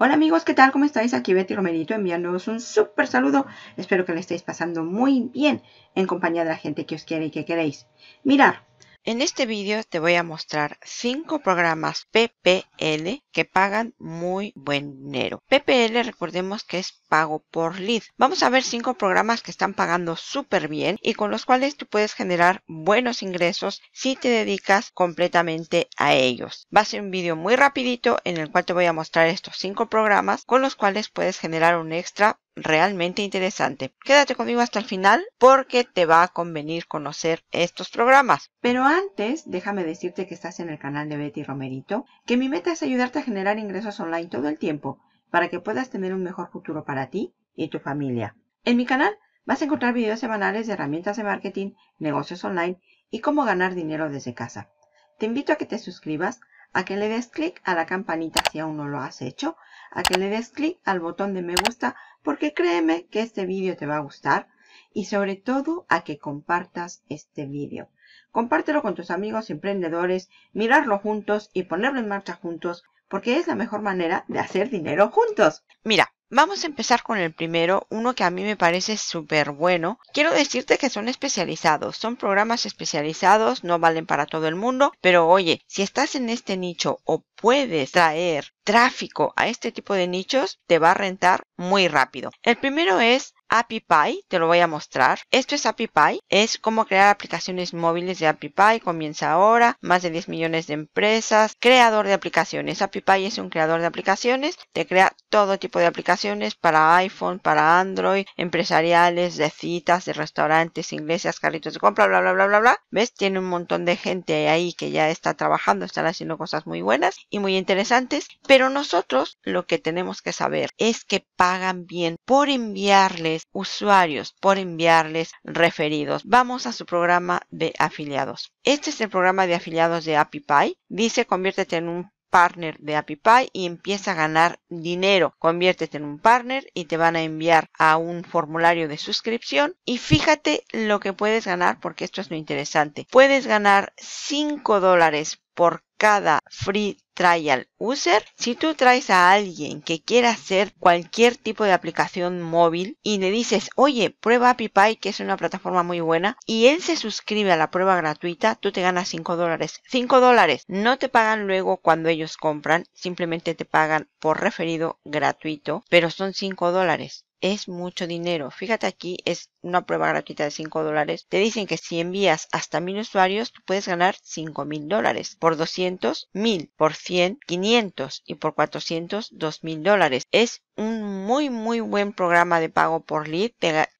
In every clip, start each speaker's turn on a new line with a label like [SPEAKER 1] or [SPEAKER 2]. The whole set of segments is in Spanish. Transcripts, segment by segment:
[SPEAKER 1] Hola amigos, ¿qué tal? ¿Cómo estáis? Aquí Betty Romerito enviándoos un súper saludo. Espero que le estéis pasando muy bien en compañía de la gente que os quiere y que queréis. Mirar,
[SPEAKER 2] en este vídeo te voy a mostrar 5 programas PPL que pagan muy buen dinero. PPL recordemos que es pago por lead. Vamos a ver 5 programas que están pagando súper bien y con los cuales tú puedes generar buenos ingresos si te dedicas completamente a ellos. Va a ser un vídeo muy rapidito en el cual te voy a mostrar estos 5 programas con los cuales puedes generar un extra realmente interesante. Quédate conmigo hasta el final porque te va a convenir conocer estos programas.
[SPEAKER 1] Pero antes, déjame decirte que estás en el canal de Betty Romerito, que mi meta es ayudarte a generar ingresos online todo el tiempo para que puedas tener un mejor futuro para ti y tu familia. En mi canal vas a encontrar videos semanales de herramientas de marketing, negocios online y cómo ganar dinero desde casa. Te invito a que te suscribas, a que le des clic a la campanita si aún no lo has hecho, a que le des clic al botón de me gusta porque créeme que este vídeo te va a gustar y sobre todo a que compartas este vídeo. Compártelo con tus amigos emprendedores, mirarlo juntos y ponerlo en marcha juntos porque es la mejor manera de hacer dinero juntos.
[SPEAKER 2] Mira, Vamos a empezar con el primero, uno que a mí me parece súper bueno. Quiero decirte que son especializados, son programas especializados, no valen para todo el mundo, pero oye, si estás en este nicho o puedes traer tráfico a este tipo de nichos, te va a rentar muy rápido. El primero es AppyPie, te lo voy a mostrar. Esto es AppyPie, es cómo crear aplicaciones móviles de AppyPie, comienza ahora, más de 10 millones de empresas, creador de aplicaciones. AppyPie es un creador de aplicaciones, te crea todo tipo de aplicaciones para iPhone, para Android, empresariales, de citas, de restaurantes, iglesias, carritos de compra, bla, bla, bla, bla, bla. ¿Ves? Tiene un montón de gente ahí que ya está trabajando, están haciendo cosas muy buenas y muy interesantes, pero nosotros lo que tenemos que saber es que pagan bien por enviarles usuarios por enviarles referidos. Vamos a su programa de afiliados. Este es el programa de afiliados de AppyPie. Dice conviértete en un partner de AppyPie y empieza a ganar dinero. Conviértete en un partner y te van a enviar a un formulario de suscripción y fíjate lo que puedes ganar porque esto es lo interesante. Puedes ganar 5 dólares por cada free trial user. Si tú traes a alguien que quiera hacer cualquier tipo de aplicación móvil y le dices, oye, prueba AppyPie, que es una plataforma muy buena, y él se suscribe a la prueba gratuita, tú te ganas 5 dólares. 5 dólares. No te pagan luego cuando ellos compran, simplemente te pagan por referido gratuito, pero son 5 dólares es mucho dinero. Fíjate aquí, es una prueba gratuita de 5 dólares. Te dicen que si envías hasta 1000 usuarios, tú puedes ganar 5 mil dólares. Por 200, 1000. Por 100, 500. Y por 400, 2000 dólares. Es un muy muy buen programa de pago por lead.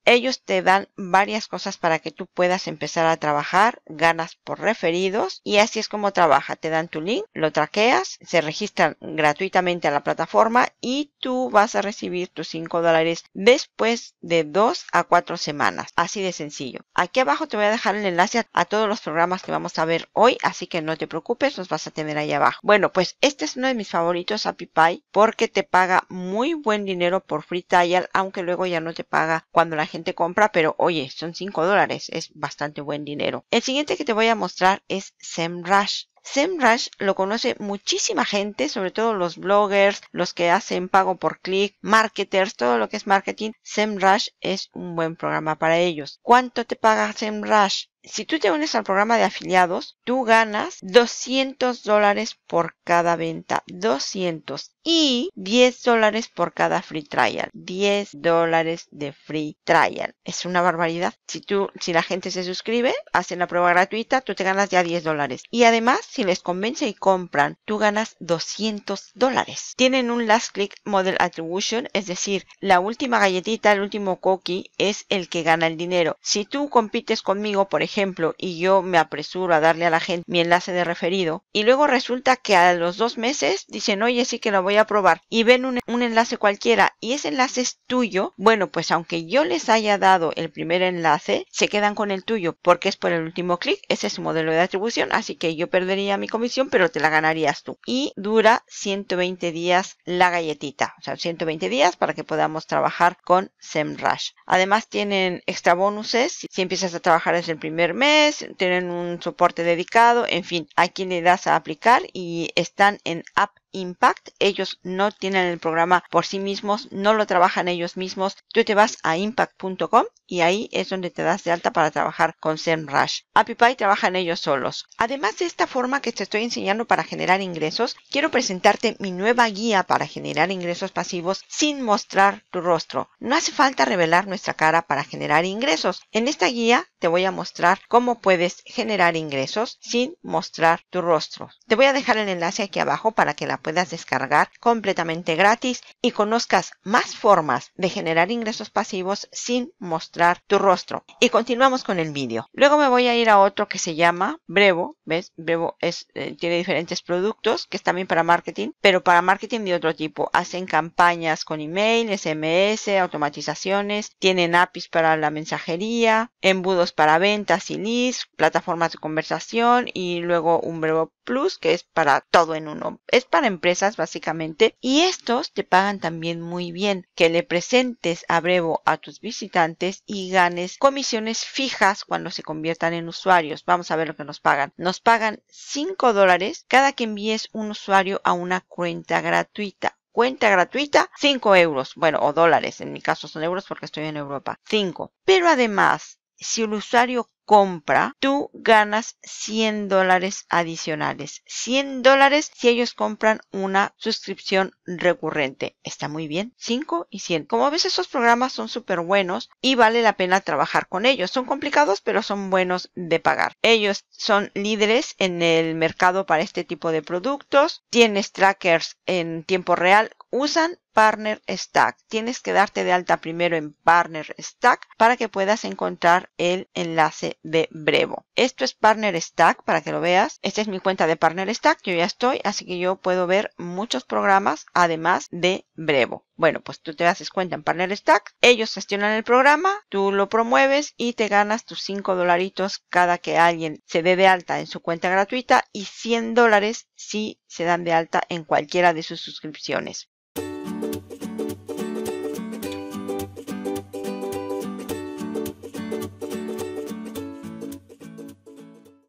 [SPEAKER 2] ellos te dan varias cosas para que tú puedas empezar a trabajar, ganas por referidos y así es como trabaja. Te dan tu link, lo traqueas, se registran gratuitamente a la plataforma y tú vas a recibir tus 5 dólares después de 2 a 4 semanas. Así de sencillo. Aquí abajo te voy a dejar el enlace a, todos los programas que vamos a ver hoy, así que no te preocupes, los vas a tener ahí abajo. Bueno, pues este es uno de mis favoritos, AppyPie, porque te paga muy buen dinero por free trial, aunque luego ya no te paga cuando la gente compra, pero oye, son 5 dólares, es bastante buen dinero. El siguiente que te voy a mostrar es SEMrush. SEMrush lo conoce muchísima gente, sobre todo los bloggers, los que hacen pago por clic, marketers, todo lo que es marketing. SEMrush es un buen programa para ellos. ¿Cuánto te paga SEMrush? si tú te unes al programa de afiliados, tú ganas 200 dólares por cada venta. 200. Y 10 dólares por cada free trial. 10 dólares de free trial. Es una barbaridad. Si tú, si la gente se suscribe, hacen la prueba gratuita, tú te ganas ya 10 dólares. Y además, si les convence y compran, tú ganas 200 dólares. Tienen un last click model attribution, es decir, la última galletita, el último cookie es el que gana el dinero. Si tú compites conmigo, por ejemplo, y yo me apresuro a darle a la gente mi enlace de referido, y luego resulta que a los dos meses dicen, oye, sí que lo voy a probar, y ven un, un enlace cualquiera, y ese enlace es tuyo, bueno, pues aunque yo les haya dado el primer enlace, se quedan con el tuyo, porque es por el último clic, ese es su modelo de atribución, así que yo perdería mi comisión, pero te la ganarías tú. Y dura 120 días la galletita, o sea, 120 días para que podamos trabajar con SEMrush. Además tienen extra bonuses si empiezas a trabajar desde el primer mes, tienen un soporte dedicado, en fin, aquí le das a aplicar y están en App Impact. Ellos no tienen el programa por sí mismos, no lo trabajan ellos mismos. Tú te vas a impact.com y ahí es donde te das de alta para trabajar con SEMrush. AppyPie trabajan ellos solos. Además de esta forma que te estoy enseñando para generar ingresos, quiero presentarte mi nueva guía para generar ingresos pasivos sin mostrar tu rostro. No hace falta revelar nuestra cara para generar ingresos. En esta guía te voy a mostrar cómo puedes generar ingresos sin mostrar tu rostro. Te voy a dejar el enlace aquí abajo para que la puedas descargar completamente gratis y conozcas más formas de generar ingresos pasivos sin mostrar tu rostro. Y continuamos con el vídeo. Luego me voy a ir a otro que se llama Brevo. ¿Ves? Brevo es, eh, tiene diferentes productos que están bien para marketing, pero para marketing de otro tipo. Hacen campañas con email, SMS, automatizaciones, tienen APIs para la mensajería, embudos para ventas y leads, plataformas de conversación y luego un Brevo Plus que es para todo en uno. Es para empresas básicamente y estos te pagan también muy bien. Que le presentes a Brevo a tus visitantes y ganes comisiones fijas cuando se conviertan en usuarios. Vamos a ver lo que nos pagan. Nos pagan 5 dólares cada que envíes un usuario a una cuenta gratuita cuenta gratuita, 5 euros. Bueno, o dólares. En mi caso son euros porque estoy en Europa. 5. Pero además, si el usuario compra, tú ganas 100 dólares adicionales. 100 dólares si ellos compran una suscripción recurrente. Está muy bien. 5 y 100. Como ves, esos programas son súper buenos y vale la pena trabajar con ellos. Son complicados, pero son buenos de pagar. Ellos son líderes en el mercado para este tipo de productos. Tienes trackers en tiempo real. Usan Partner Stack. Tienes que darte de alta primero en Partner Stack para que puedas encontrar el enlace de Brevo. Esto es Partner Stack para que lo veas. Esta es mi cuenta de Partner Stack. Yo ya estoy, así que yo puedo ver muchos programas además de Brevo. Bueno, pues tú te haces cuenta en Partner Stack. Ellos gestionan el programa, tú lo promueves y te ganas tus 5 dolaritos cada que alguien se dé de alta en su cuenta gratuita y 100 dólares si se dan de alta en cualquiera de sus suscripciones.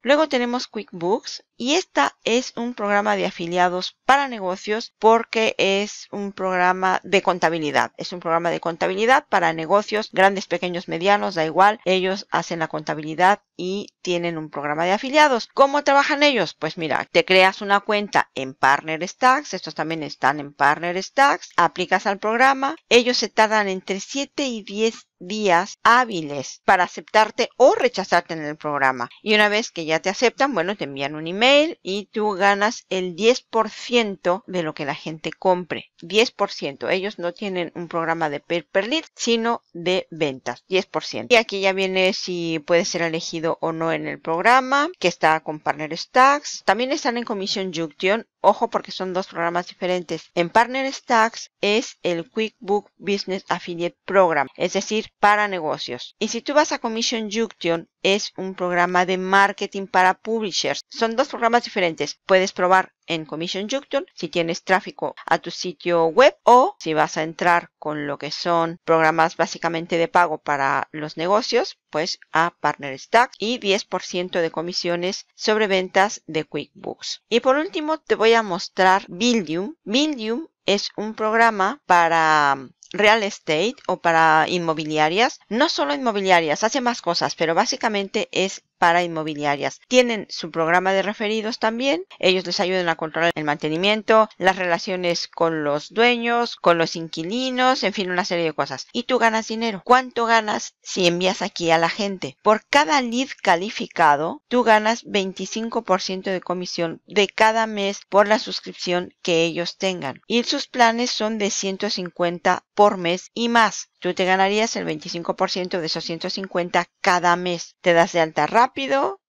[SPEAKER 2] Luego tenemos QuickBooks y esta es un programa de afiliados para negocios porque es un programa de contabilidad. Es un programa de contabilidad para negocios grandes, pequeños, medianos, da igual. Ellos hacen la contabilidad y tienen un programa de afiliados. ¿Cómo trabajan ellos? Pues mira, te creas una cuenta en Partner Stacks. Estos también están en Partner Stacks. Aplicas al programa. Ellos se tardan entre 7 y 10 días hábiles para aceptarte o rechazarte en el programa. Y una vez que ya te aceptan, bueno, te envían un email y tú ganas el 10% de lo que la gente compre. 10%. Ellos no tienen un programa de per per lead, sino de ventas. 10%. Y aquí ya viene si puede ser elegido o no en el programa, que está con Partner Stacks. También están en Comisión Junction Ojo porque son dos programas diferentes. En Partner Stacks es el QuickBook Business Affiliate Program, es decir, para negocios. Y si tú vas a Commission Junction, es un programa de marketing para publishers. Son dos programas diferentes. Puedes probar en Commission Junction si tienes tráfico a tu sitio web o si vas a entrar con lo que son programas básicamente de pago para los negocios, pues a Partner Stack y 10% de comisiones sobre ventas de QuickBooks. Y por último te voy a mostrar Buildium. Buildium es un programa para real estate o para inmobiliarias. No solo inmobiliarias, hace más cosas, pero básicamente es para inmobiliarias. Tienen su programa de referidos también. Ellos les ayudan a controlar el mantenimiento, las relaciones con los dueños, con los inquilinos, en fin, una serie de cosas. Y tú ganas dinero. ¿Cuánto ganas si envías aquí a la gente? Por cada lead calificado, tú ganas 25% de comisión de cada mes por la suscripción que ellos tengan. Y sus planes son de 150 por mes y más. Tú te ganarías el 25% de esos 150 cada mes. Te das de alta rápido,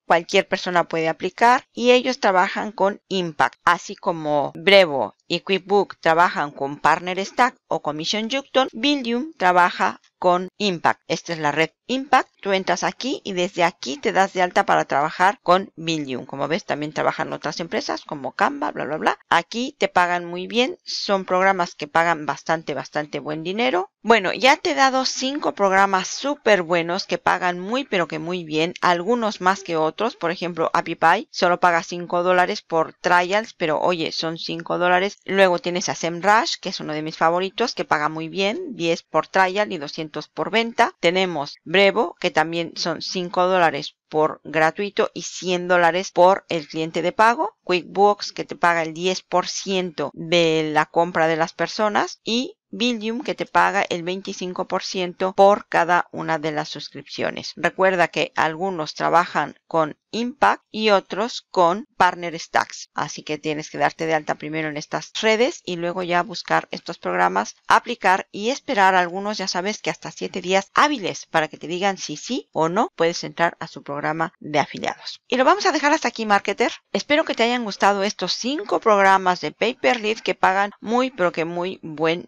[SPEAKER 2] cualquier persona puede aplicar y ellos trabajan con Impact, así como Brevo y QuickBook trabajan con Partner Stack o Commission Junction, Buildium trabaja con Impact. Esta es la red Impact. Tú entras aquí y desde aquí te das de alta para trabajar con Buildium. Como ves, también trabajan otras empresas como Canva, bla, bla, bla. Aquí te pagan muy bien. Son programas que pagan bastante, bastante buen dinero. Bueno, ya te he dado cinco programas súper buenos que pagan muy, pero que muy bien. Algunos más que otros. Por ejemplo, AppyPie solo paga 5 dólares por trials, pero oye, son 5 dólares Luego tienes a SEMrush, que es uno de mis favoritos, que paga muy bien, 10 por trial y 200 por venta. Tenemos Brevo, que también son 5 dólares por gratuito y 100 dólares por el cliente de pago. QuickBooks que te paga el 10% de la compra de las personas y Billium que te paga el 25% por cada una de las suscripciones. Recuerda que algunos trabajan con Impact y otros con Partner Stacks. Así que tienes que darte de alta primero en estas redes y luego ya buscar estos programas, aplicar y esperar algunos, ya sabes que hasta 7 días hábiles para que te digan si sí o no puedes entrar a su programa de afiliados. Y lo vamos a dejar hasta aquí, marketer. Espero que te hayan gustado estos 5 programas de Paperlead que pagan muy pero que muy buen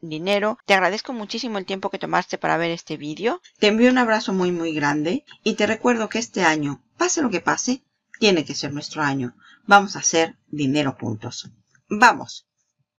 [SPEAKER 2] Te agradezco muchísimo el tiempo que tomaste para ver este vídeo.
[SPEAKER 1] Te envío un abrazo muy muy grande y te recuerdo que este año Pase lo que pase, tiene que ser nuestro año. Vamos a hacer dinero juntos. ¡Vamos!